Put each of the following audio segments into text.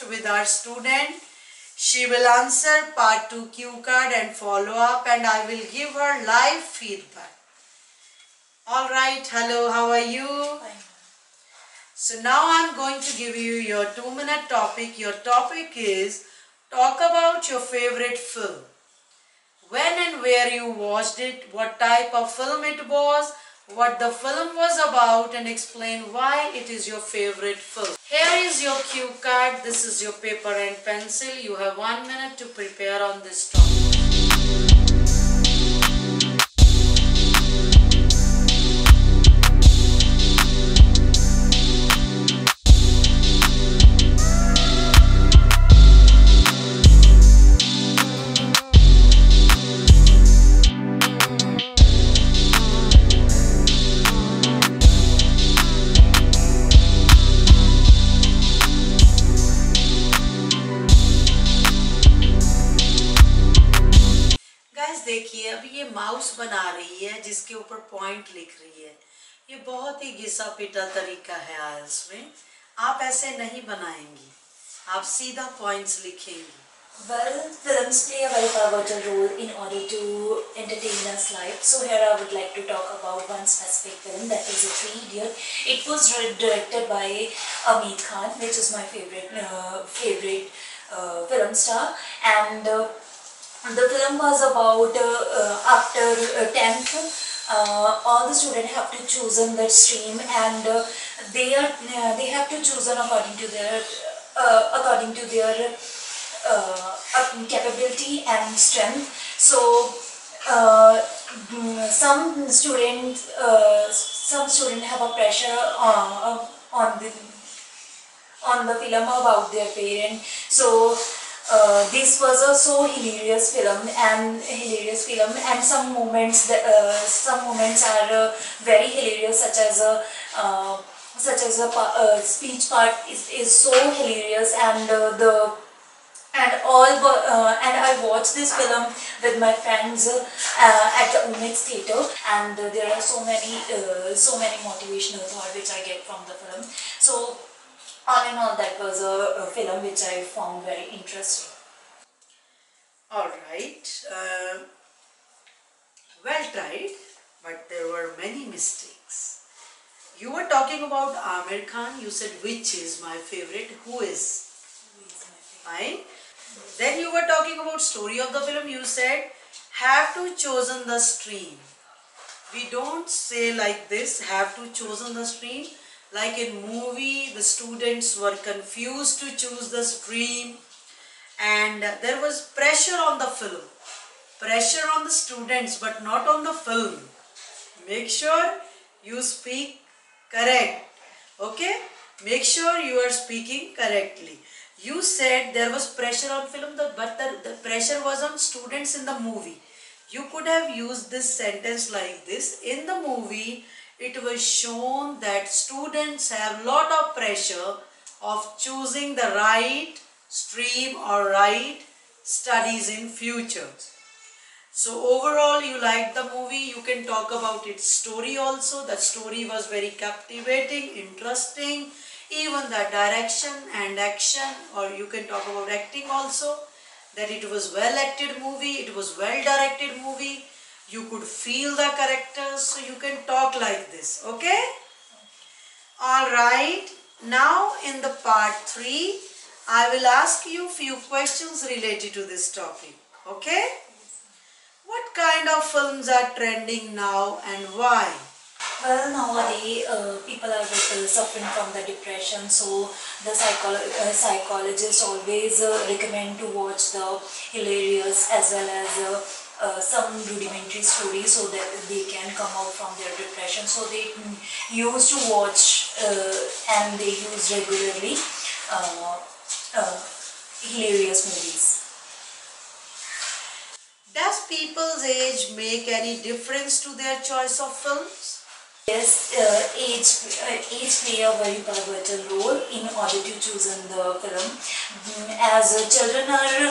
conduct a mock test with our student. She will answer part 2 cue card and follow up and I will give her live feedback. Alright, hello, how are you? Fine. So now I'm going to give you your two minute topic. Your topic is talk about your favorite film. When and where you watched it, what type of film it was, what the film was about and explain why it is your favorite film. Here is your cue card. This is your paper and pencil. You have one minute to prepare on this topic. ये mouse बना रही है जिसके ऊपर point लिख रही है ये बहुत ही घिसा पिटा तरीका है आयल्स में आप ऐसे नहीं बनाएँगी आप सीधा पॉइंट्स लिखेंगी Well, films play a very pivotal role in order to entertain us life. So here I would like to talk about one specific film that is a Three Idiot. It was directed by Amit Khan, which is my favorite uh, favorite uh, film star, and uh, the film was about uh, uh, after uh, 10th uh, all the students have to choose in their stream and uh, they are uh, they have to choose on according to their uh, according to their uh, capability and strength so uh, some students uh, some students have a pressure uh, on the on the film about their parent. So uh, this was a so hilarious film and hilarious film and some moments that uh, some moments are uh, very hilarious such as a uh, such as a uh, speech part is, is so hilarious and uh, the and all uh, and I watched this film with my friends uh, at the Umex theater and uh, there are so many uh, so many motivational thoughts which I get from the film. So all in all that was a, a film which I found very interesting. All right uh, well tried but there were many mistakes. You were talking about Amir Khan you said which is my favorite who is? Fine. Then you were talking about story of the film you said have to chosen the stream. We don't say like this have to chosen the stream like in movie the students were confused to choose the stream. And there was pressure on the film. Pressure on the students but not on the film. Make sure you speak correct. Okay? Make sure you are speaking correctly. You said there was pressure on film but the, the pressure was on students in the movie. You could have used this sentence like this. In the movie it was shown that students have a lot of pressure of choosing the right stream or right studies in future. So overall you liked the movie you can talk about its story also. The story was very captivating interesting. Even the direction and action or you can talk about acting also that it was well acted movie it was well directed movie you could feel the characters so you can talk like this okay? All right. Now in the part 3 i will ask you few questions related to this topic okay? What kind of films are trending now and why? Well, nowadays uh, people are uh, suffering from the depression, so the psycholo- uh, psychologists always uh, recommend to watch the hilarious as well as uh, some rudimentary stories so that they can come out from their depression. So they used to watch uh, and they use regularly uh, uh, hilarious movies. does people's age make any difference to their choice of films Yes, uh, age uh, age play a very pivotal role in order to choose in the film. Mm, As uh, children are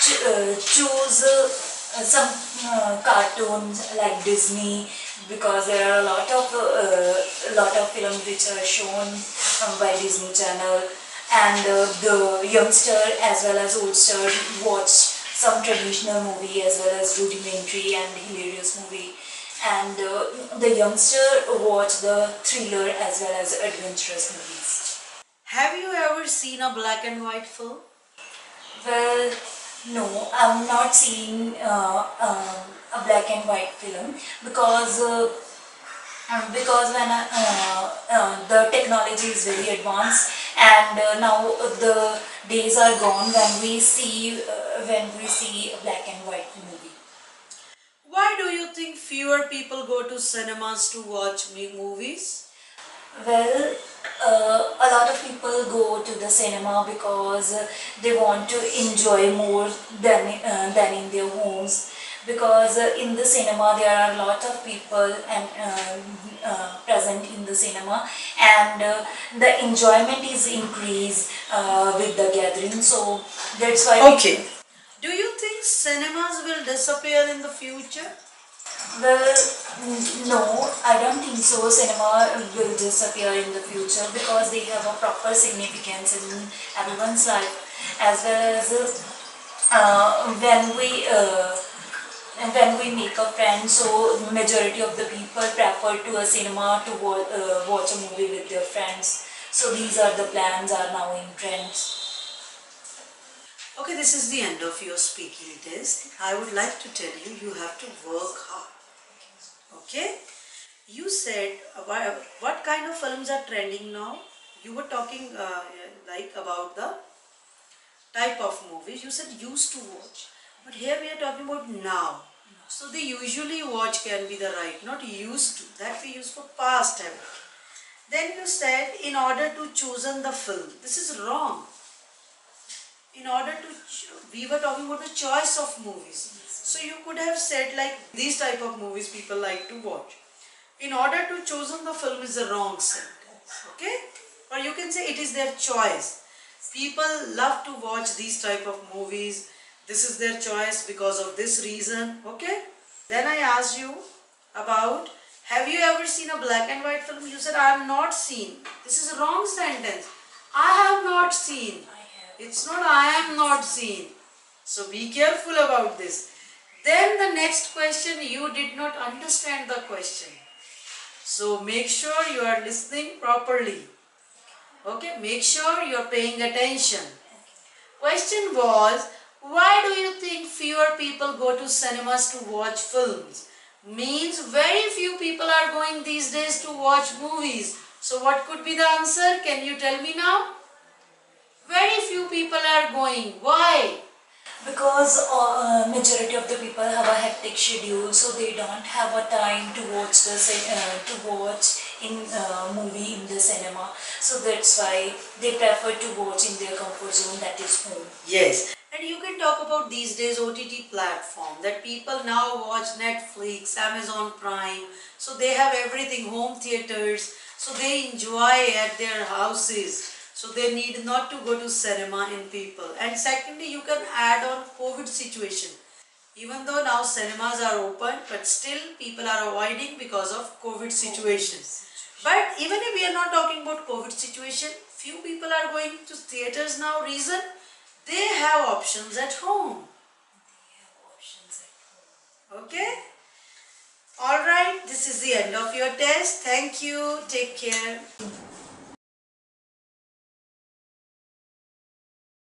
ch- uh, choose uh, some uh, cartoons like Disney because there are a lot of uh, lot of films which are shown um, by Disney Channel. And uh, the youngster as well as oldster watch some traditional movie as well as rudimentary and hilarious movie. And uh, the youngster watch the thriller as well as adventurous movies. Have you ever seen a black and white film? well no i'm not seeing uh, um, a black and white film because uh, um, because when uh, uh, the technology is very advanced and uh, now the days are gone when we see uh, when we see a black and white movie Why do you think fewer people go to cinemas to watch movies? Well uh, a lot of people go to the cinema because uh, they want to enjoy more than uh, than in their homes because uh, in the cinema there are a lot of people and uh, uh, present in the cinema and uh, the enjoyment is increased uh, with the gathering so that's why we- Okay. Do you think cinemas will disappear in the future? Well, no, I don't think so. Cinema will disappear in the future because they have a proper significance in everyone's life, as well as uh, when we uh, when we make a friend. So majority of the people prefer to a cinema to uh, watch a movie with their friends. So these are the plans are now in trends. Okay, this is the end of your speaking test. I would like to tell you, you have to work hard. Okay? You said, uh, what kind of films are trending now? You were talking uh, like about the type of movies. You said used to watch. But here we are talking about now. So the usually watch can be the right, not used to. That we use for past. Then you said in order to chosen the film. This is wrong in order to we were talking about the choice of movies. So you could have said like these type of movies people like to watch. In order to chosen the film is the wrong sentence okay? Or you can say it is their choice. People love to watch these type of movies. This is their choice because of this reason okay? Then i asked you about have you ever seen a black and white film? You said i have not seen. This is a wrong sentence. I have not seen. It's not I am not seen. So be careful about this. Then the next question, you did not understand the question. So make sure you are listening properly. Okay, make sure you are paying attention. Question was, why do you think fewer people go to cinemas to watch films? Means very few people are going these days to watch movies. So what could be the answer? Can you tell me now? Very few people are going. Why? Because uh, majority of the people have a hectic schedule, so they don't have a time to watch the uh, to watch in uh, movie in the cinema. So that's why they prefer to watch in their comfort zone, that is home. Yes. And you can talk about these days OTT platform that people now watch Netflix, Amazon Prime. So they have everything, home theaters. So they enjoy at their houses. So they need not to go to cinema in people. And secondly, you can add on COVID situation. Even though now cinemas are open, but still people are avoiding because of COVID situation. But even if we are not talking about COVID situation, few people are going to theaters now. Reason they have options at home. Okay? Alright, this is the end of your test. Thank you. Take care.